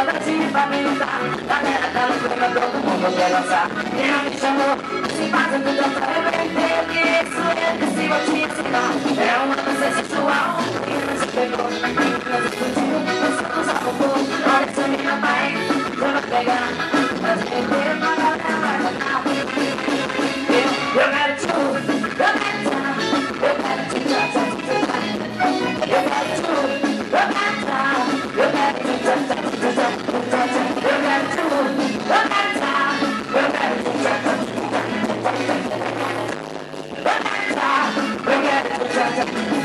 ela de família Galera no Lucena, todo mundo quer dançar Quem não me chamou, se fazendo dançar Eu entendo que isso é que se vou te ensinar É uma dança sexual Que não se pegou, que não se explodiu Você não já roubou, olha essa minha pai Vamos pegar Yeah.